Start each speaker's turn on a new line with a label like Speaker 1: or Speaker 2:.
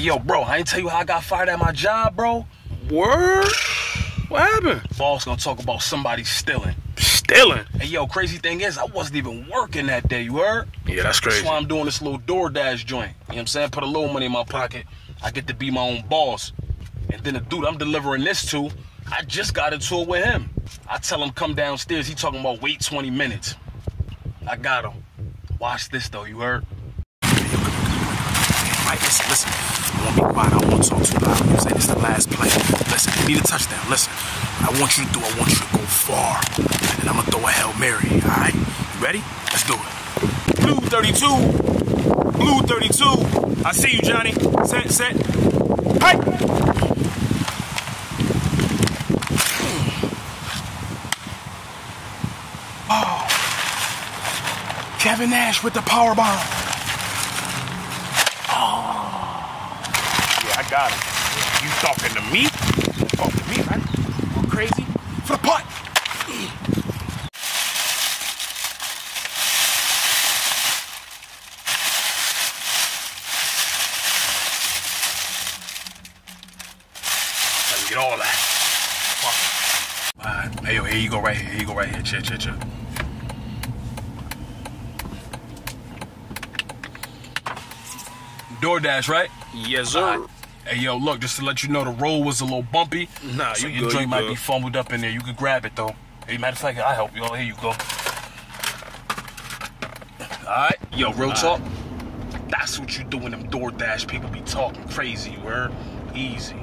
Speaker 1: Hey, yo, bro, I ain't tell you how I got fired at my job, bro.
Speaker 2: Word? What happened?
Speaker 1: Boss gonna talk about somebody stealing.
Speaker 2: Stealing?
Speaker 1: Hey, yo, crazy thing is, I wasn't even working that day, you heard?
Speaker 2: Yeah, that's crazy.
Speaker 1: That's why I'm doing this little DoorDash joint. You know what I'm saying? Put a little money in my pocket. I get to be my own boss. And then the dude I'm delivering this to, I just got into it with him. I tell him come downstairs. He talking about wait 20 minutes. I got him. Watch this though, you heard?
Speaker 2: Right, listen, listen. I to talk too loud. You? This is the last play. Listen, you need a touchdown. Listen, I want you to do, I want you to go far. And then I'm going to throw a Hail Mary, all right? You ready? Let's do it. Blue 32. Blue 32. I see you, Johnny. Set, set. Hey! Oh. Kevin Nash with the power bomb. I oh. Got him. You talking to me? Talking to me, right? You crazy? For the punt. Let me get all that. Fuck. All right. Hey, yo, here you go right here. Here you go right here. Chill, chill, chill.
Speaker 1: DoorDash, right?
Speaker 2: Yes,
Speaker 1: Alright. Hey, yo, look, just to let you know, the roll was a little bumpy.
Speaker 2: Nah,
Speaker 1: so
Speaker 2: you
Speaker 1: your
Speaker 2: good,
Speaker 1: joint
Speaker 2: you
Speaker 1: might
Speaker 2: good.
Speaker 1: be fumbled up in there. You could grab it though. Hey, matter of fact, I'll help you. Oh, here you go. All right, yo, real talk. That's what you do when them DoorDash people be talking crazy. You heard? Easy.